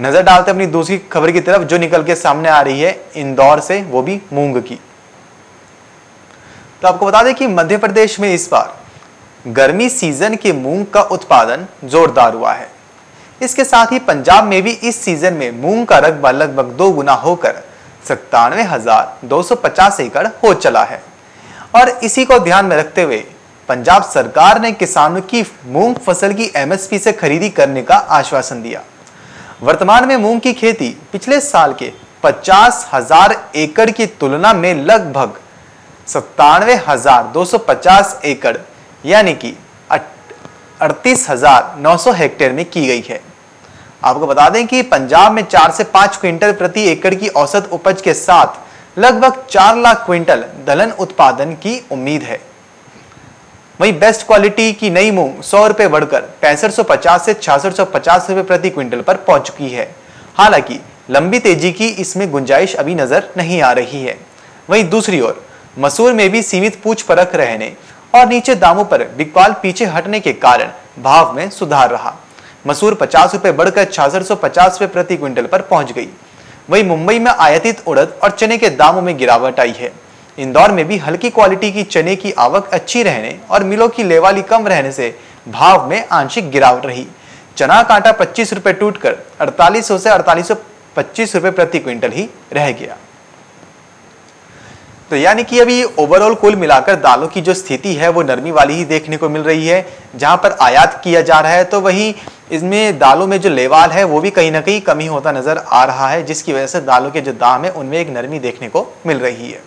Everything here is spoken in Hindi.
नज़र डालते हैं अपनी दूसरी खबर की तरफ़, जो निकल के सामने आ रही है इंदौर से, वो भी मूंग की। तो आपको बता दें कि मध्य प्रदेश में इस बार गर्मी सीज़न के मूंग का उत्पादन जोरदार हुआ है। इसके साथ ही पंजाब में भी इस सीज़न में मूंग का रकबा लगभग दो गुना होकर सत्तानवे हज़ार दो सौ पचास एकड़ हो चला है। और इसी को ध्यान में रखते हुए पंजाब सरकार ने किसानों की मूंग फ़सल की एमएसपी से खरीदी करने का आश्वासन दिया। वर्तमान में मूंग की खेती पिछले साल के पचास हज़ार एकड़ की तुलना में लगभग सत्तानवे हज़ार दो सौ पचास एकड़, यानी कि अड़तीस हज़ार नौ सौ हेक्टेयर में की गई है। आपको बता दें कि पंजाब में चार से पाँच क्विंटल प्रति एकड़ की औसत उपज के साथ लगभग चार लाख क्विंटल दलहन उत्पादन की उम्मीद है। वहीं बेस्ट क्वालिटी की नई मूंग सौ रुपए बढ़कर पैंसठ सौ पचास से छियासठ सौ पचास प्रति क्विंटल पर पहुँच चुकी है। हालाँकि, लंबी तेज़ी की इसमें गुंजाइश अभी नज़र नहीं आ रही है। वहीं दूसरी ओर, मसूर में भी सीमित पूछ परख रहने और नीचे दामों पर बिकवाल पीछे हटने के कारण भाव में सुधार रहा। मसूर पचास रुपए बढ़कर छियासठ सौ पचास रुपए प्रति क्विंटल पर पहुँच गई। वहीं मुंबई में आयातित उड़द और चने के दामों में गिरावट आई है। इंदौर में भी हल्की क्वालिटी की चने की आवक अच्छी रहने और मिलों की लेवाली कम रहने से भाव में आंशिक गिरावट रही। चना कांटा पच्चीस रुपए टूटकर अड़तालीस से अड़तालीस पच्चीस रुपए प्रति क्विंटल ही रह गया। तो यानी कि अभी ओवरऑल कुल मिलाकर दालों की जो स्थिति है, वो नरमी वाली ही देखने को मिल रही है। जहाँ पर आयात किया जा रहा है तो वहीं इसमें दालों में जो लेवाल है, वो भी कहीं ना कहीं कमी होता नज़र आ रहा है, जिसकी वजह से दालों के जो दाम है, उनमें एक नरमी देखने को मिल रही है।